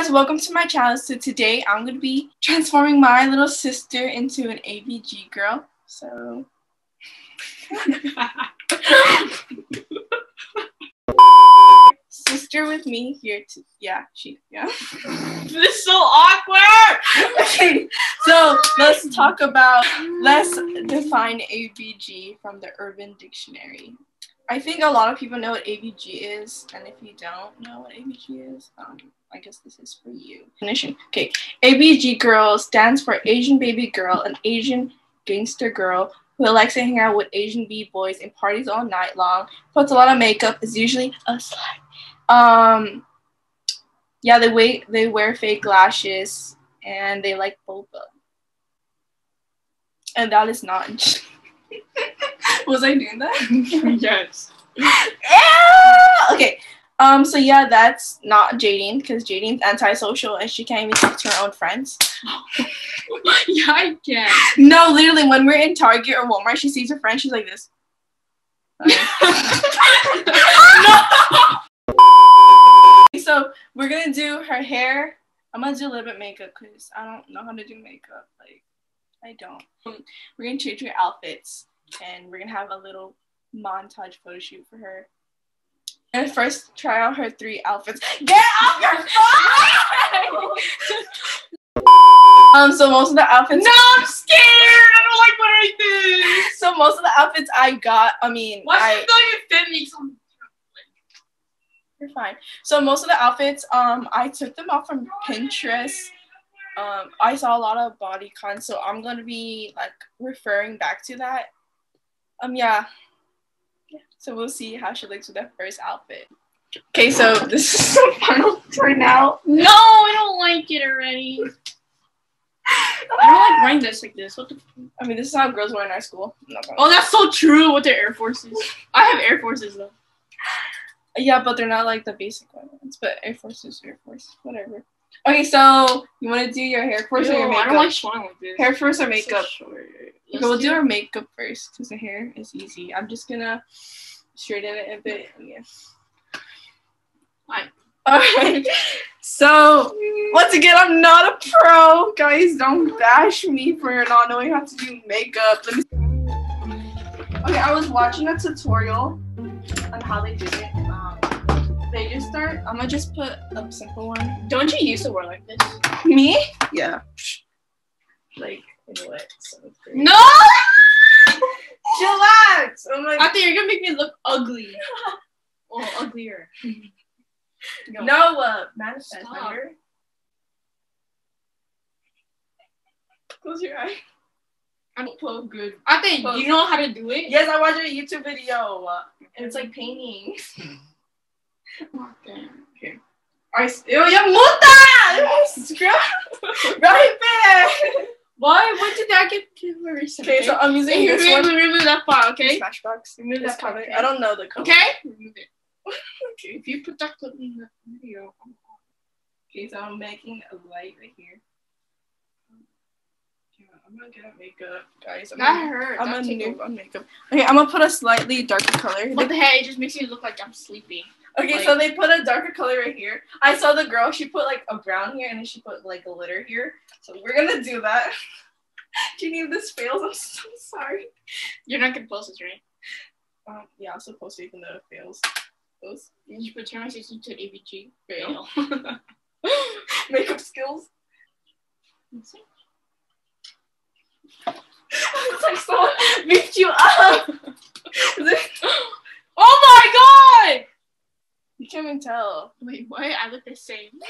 guys, welcome to my channel. So today I'm gonna be transforming my little sister into an ABG girl. So sister with me here to yeah, she yeah. this is so awkward. okay, so let's talk about let's define ABG from the Urban Dictionary. I think a lot of people know what ABG is, and if you don't know what ABG is, um, I guess this is for you. Definition. Okay, ABG girl stands for Asian baby girl, an Asian gangster girl who likes to hang out with Asian b boys and parties all night long. Puts a lot of makeup. Is usually a slut. Um, yeah, they wait. They wear fake lashes and they like boba. And that is not. Was I doing that? yes. yeah! Okay. Um. So yeah, that's not Jaidyn because Jaidyn's antisocial and she can't even talk to her own friends. yeah, I can. No, literally, when we're in Target or Walmart, she sees her friend. She's like this. So we're gonna do her hair. I'm gonna do a little bit makeup because I don't know how to do makeup. Like I don't. We're gonna change her outfits and we're gonna have a little montage photo shoot for her. And first, try out her three outfits. Get off your phone! um, so most of the outfits. No, I'm scared. I don't like what I did. So most of the outfits I got. I mean, Why I. should you fit me? Some- You're fine. So most of the outfits, um, I took them off from Pinterest. Um, I saw a lot of body cons, so I'm gonna be like referring back to that. Um, yeah. So we'll see how she looks with that first outfit. Okay, so this is the final now. No, I don't like it already. I don't like wearing this like this. What the? I mean, this is how girls wear in our school. I'm not gonna- Oh, that's so true with their Air Forces. I have Air Forces though. Yeah, but they're not like the basic ones. But Air Forces, Air Force, whatever. Okay, so you want to do your hair first or your Ew, I makeup? don't like showing like this. hair first or so makeup? short. Okay, we'll do our makeup first because the hair is easy. I'm just gonna straighten it a bit. Yeah. Fine. Alright. So once again, I'm not a pro. Guys, don't bash me for not knowing how to do makeup. Let me Okay, I was watching a tutorial on how they do it. Um, they just start. I'm gonna just put a simple one. Don't you used to wear like this? Me? Yeah. Like in what? No! Chillax. Oh my I think you're gonna make me look ugly. Well, uglier. Go. No, uh, manifest. Close your eye. I don't Oh, good. I think Close. you know how to do it. Yes, I watched a YouTube video. uh, and it's like painting. Okay. I still ya muta. Scrub. Right there. Why? What did that get to first? Okay, so I'm using Hey, this remove, one. remove that file, okay? Smashbox. Remove This that file, color. okay? I don't know the color. Okay? Remove it. Okay, if you put that clip in the video, I'm Okay, so I'm making a light right here. Yeah, I'm gonna get a makeup, guys. I'm that gonna- hurt. I'm That a take noob on makeup. Okay, I'm gonna put a slightly darker color. What the heck? It just makes me look like I'm sleeping. Okay, Like- so they put a darker color right here. I saw the girl, she put like a brown here and then she put like a glitter here. So we're gonna do that. Jenny, if this fails, I'm so sorry. You're not gonna post this, right? Um, yeah, I'm supposed to even though it fails. Those You put sister to ABG. Fail. Fail. makeup skills. it's like someone beat you up. oh my god! You can't even tell. Wait, what? I look the same.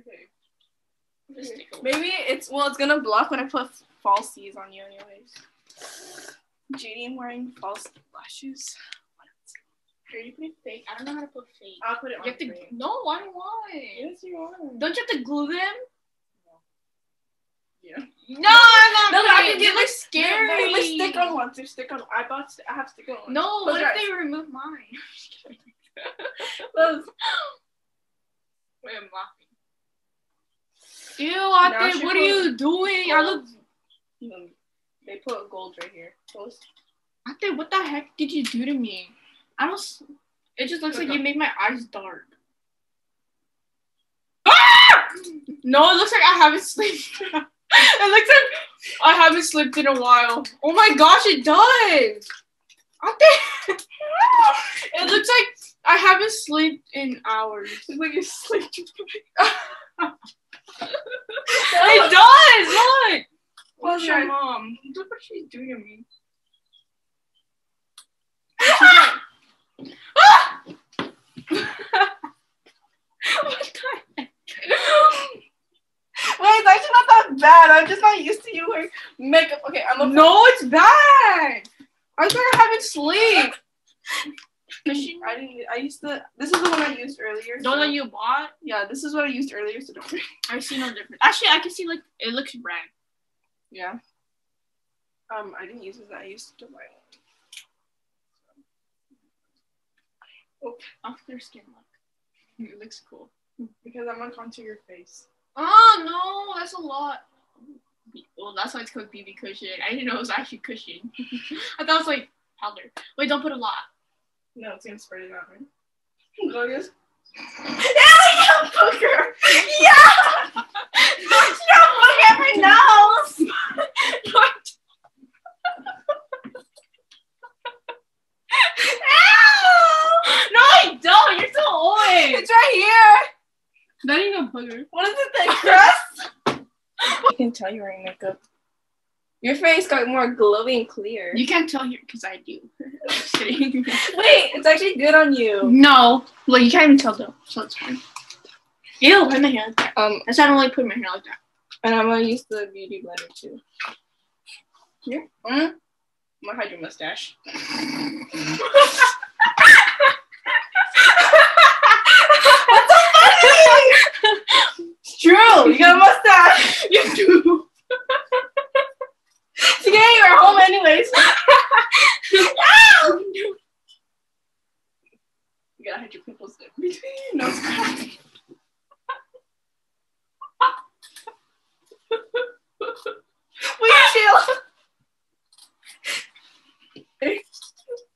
Okay. Just Maybe it's well, it's gonna block when I put falsies on you, anyways. JD, I'm wearing false lashes. Are you putting fake? I don't know how to put fake. I'll put it on. You have to. No, I don't want. Yes, you are. Don't you have to glue them? Yeah. No, I'm not. No, I can get They look scary. Like, like stick on one. There's stick on. I bought. I have stick on one. No, Close what if eyes. they remove mine? Wait, I'm laughing. Ew, think, what are you doing? I look. Hmm. They put gold right here. Close. I think, what the heck did you do to me? I don't. It just looks Look like you made my eyes dark. Ah! No, it looks like I haven't slept. it looks like I haven't slept in a while. Oh my gosh, it does. I it looks like I haven't slept in hours. It's like you sleep. It does. Look. What's your your- mom? Look what she's doing to me. what the heck? Wait, it's actually not that bad. I'm just not used to you wearing makeup. Okay, I'm a No, it's bad. I thought I haven't sleep. I didn't. I used to. This is the one I used earlier. Don't so- know you bought. Yeah, this is what I used earlier. So don't. worry. I see no difference. Actually, I can see like it looks brown. Yeah. Um, I didn't use this. I used to buy one Off their skin look. It looks cool. because I'm gonna contour your face. Oh no, that's a lot. Well, that's why it's called BB cushion. I didn't know it was actually cushion. I thought it was like powder. Wait, don't put a lot. No, it's gonna spread it out, right? Glorious. Yeah, like a booger. Yeah. no booger ever knows. what? No, I don't. You're so old. It's right here. That ain't no booger. What is it? The crust? Can tell you're wearing makeup. Your face got more glowy and clear. You can't tell here because I do. Just kidding. Wait, it's actually good on you. no, well, you can't even tell though, so it's fine. Ew, why my hair like that? Um, That's why I don't like putting my hair like that. and I'm gonna use the beauty blender too. Here. Mm. I'm gonna hide your mustache. What's so funny? It's true. You got a mustache. You do. Today you're home anyways. Ow! You gotta hide your pimples there. Between your nose crack. Wait, chill.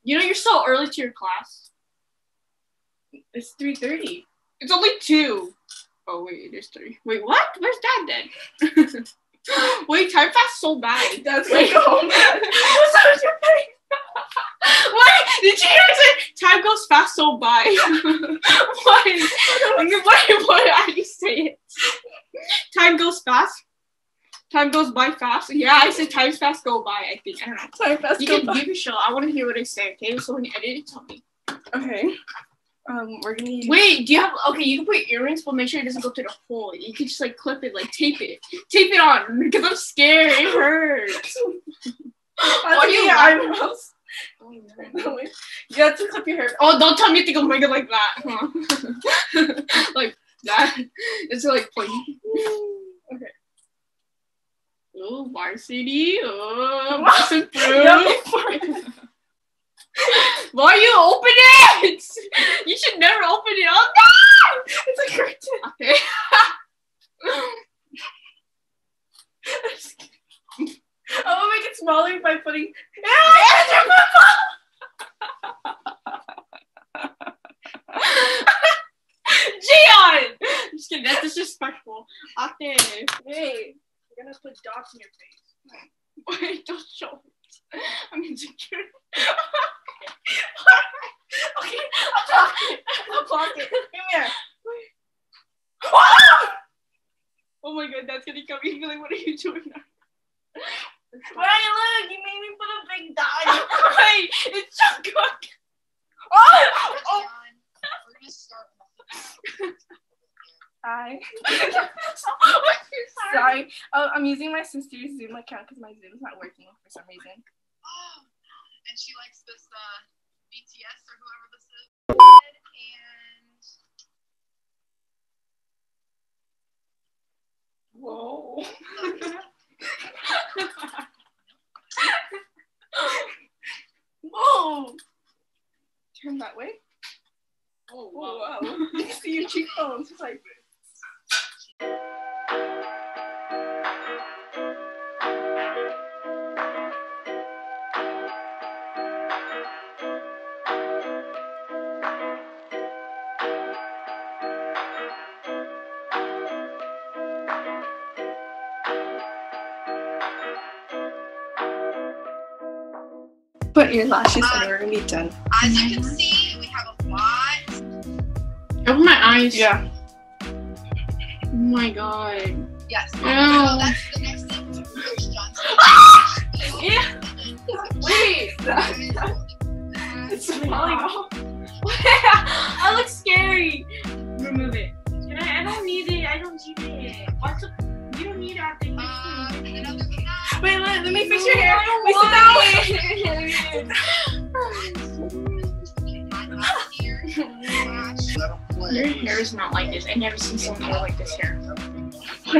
You know you're so early to your class. It's 3.30. It's only two. Oh wait, it is three. Wait, what? Where's dad then? wait, time passed so bad. That's Wait. like home. What's your face? Wait, did you hear say time goes fast so by? why? Why? Why are you say it? Time goes fast. Time goes by fast. Yeah, I said times fast go by. I think I don't know. Sorry, fast You go can by. give a show. I want to hear what I say. Okay, so when you edit it, tell me. Okay. Um, we're gonna use. Wait, do you have? Okay, you can put earrings, but make sure it doesn't go through the hole. You can just like clip it, like tape it, tape it on because I'm scared. It hurts. Why do you eyebrows? No. You have to clip your hair. Oh, don't tell me you think I'm making like that. Huh? like that. It's like pointy. Okay. Oh, varsity. Oh, What? must improve. Yeah, before Why you open it? You should never open it. Oh It's a curtain. Okay. I'm gonna make it smaller by putting. Gian! Just kidding. That's disrespectful. Okay. Wait, you're gonna put dots in your face. Wait, don't show it. I'm insecure. Okay, I'll block it. I'll block it. Come here. Oh my god, that's gonna come. You're like, what are you doing now? Wait, look, you made me put a big dot. Wait, it's so good. Oh! oh. We're gonna start I. Sorry. Sorry. Oh, I'm using my sister's Zoom account because my Zoom's not working for some reason. Oh, and she likes this uh, BTS or whoever this is. Whoa. Whoa. Turn that way. Oh, Whoa, wow. wow. You see your cheekbones. It's like. Put your lashes and uh, we're gonna be done. As you can see, we have a lot. Open my eyes. Yeah. Oh my god. Yes. So Ew. that's the next thing. Coach Johnson. Yeah. Wait. It's falling let, let me fix your hair. I Wait, sit don't down. my last year, slash, Your hair is not like this. I never seen someone hair like this hair.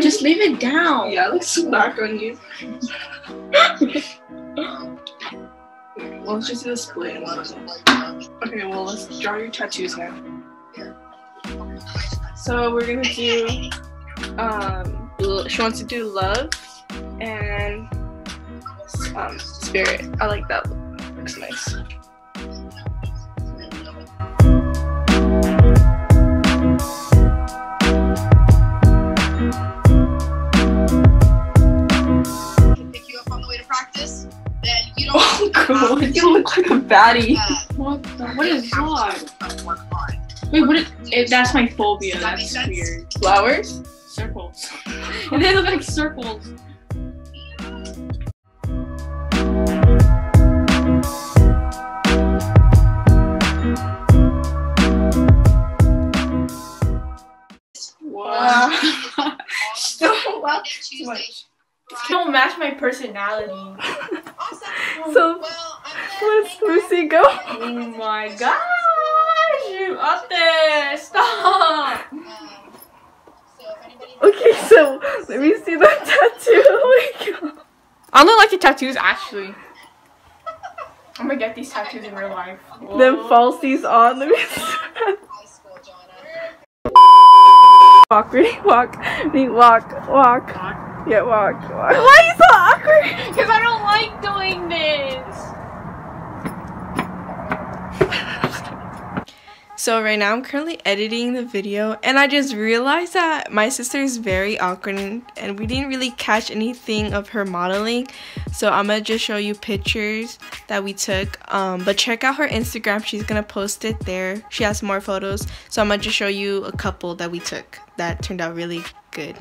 Just leave it down. Yeah, it looks black on you. Well, let's just do the split. Okay, well, let's draw your tattoos now. So we're gonna do. Um, she wants to do love and um, spirit. I like that. Looks nice. can pick you up on the way to practice, then you don't Oh, cool. You look like a baddie. What? The, what is that? work on. Wait, what is? It, that's my phobia. That That's sense? weird. Flowers? Circles. and they look like circles. Well. Tuesday, much. Friday. don't match my personality. Awesome. So Well, I'm where gonna does hang Lucy go? Oh my gosh! You up there? Stop! Um, so Okay, so let me see that tattoo. Oh my god. I don't like the tattoos actually. I'm gonna get these tattoos in real life. Then falsies on. Let me see. high school, Joanna. Walk, ready? Walk. Ready? Walk. Walk. Yeah, walk. walk. Why are you so awkward? Because I don't like doing this. So right now I'm currently editing the video and I just realized that my sister is very awkward and, we didn't really catch anything of her modeling. So I'm gonna just show you pictures that we took. Um, but check out her Instagram. She's gonna post it there. She has more photos. So I'm gonna just show you a couple that we took that turned out really good.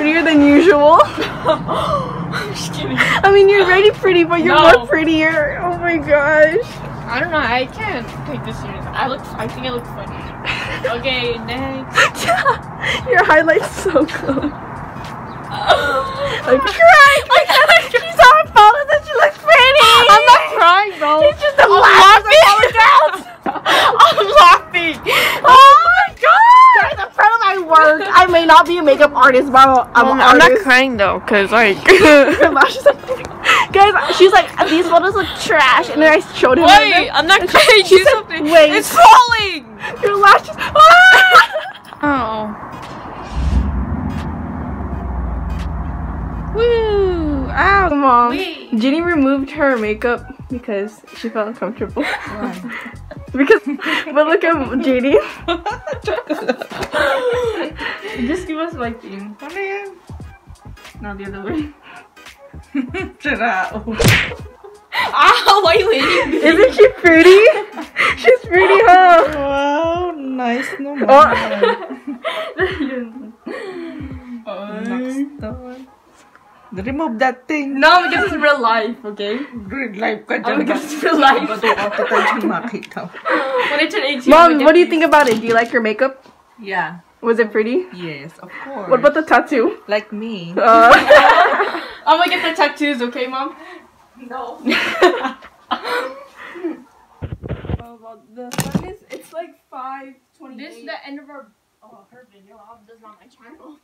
Prettier than usual. I'm just kidding. I mean, you're already pretty, but you're No. more prettier. Oh my gosh. I don't know. I can't take this serious. I look. I think I look funny. Okay, next. Your highlight's so close. I'm I'm crying on photos and she looks pretty. I'm not crying, bro. It's just the I'm lashes laughing. I'm laughing. Oh my god. Guys, I'm proud of my work. I may not be a makeup artist, but I'm, I'm, artist. crying though, cause like. Lashes are Guys, she's like, these photos look trash. And then I showed him. Wait, I'm not crying. She said, something. wait. It's falling. Your lashes. Ah! Oh. Woo! Ow! Mom. Wait. Jenny removed her makeup because she felt uncomfortable. because, but look at Jenny. Just give us like thing. No, the other way. Ah, why are you hitting me? Isn't she pretty? She's pretty, huh? Wow, nice naman. Oh. Next one. Remove that thing. no, because it's real life, okay? Real life ka I'm dyan. gonna real life. Bato ako ka dyan makita. When I turn 18, Mom, what do you think about it? Do you like your makeup? Yeah, Was it pretty? yes, of course. What about the tattoo? Like me. Uh, I'm gonna get the tattoos, okay, mom? No. well, the sun is, it's like 5.28. This is the end of our oh her video. This is not my channel.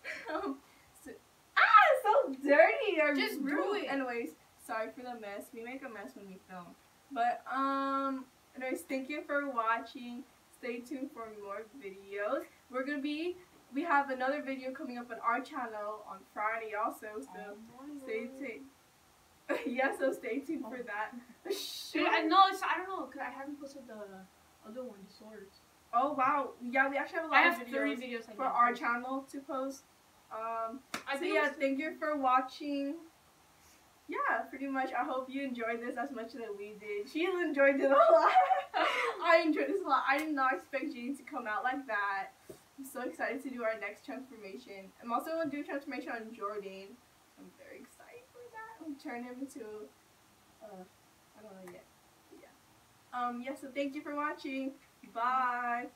Ah, it's so dirty. Just ruined- Anyways, sorry for the mess. We make a mess when we film. But um, anyways, thank you for watching. Stay tuned for more videos. We're gonna be. We have another video coming up on our channel on Friday also. So stay tuned. yeah, so stay tuned for that. Dude, I know I don't know because I haven't posted the other one, the swords. Oh wow, yeah, we actually have a lot I of have videos three videos for our channel to post. Um, I so think yeah, thank you for watching. Yeah, pretty much. I hope you enjoyed this as much as we did. She enjoyed it a lot. I enjoyed this a lot. I did not expect Jean to come out like that. I'm so excited to do our next transformation. I'm also gonna do a transformation on Jordan. I'm very excited for that. I'm turn him into, uh, I don't know yet. Yeah. Um. Yeah. So thank you for watching. Bye.